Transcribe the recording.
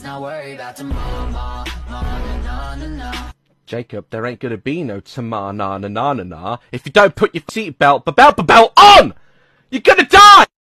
Let's not worry about tomorrow, ma, ma, na, na, na. Jacob, there ain't gonna be no tomorrow na na na na na if you don't put your seatbelt, ba, belt, belt on! You're gonna die!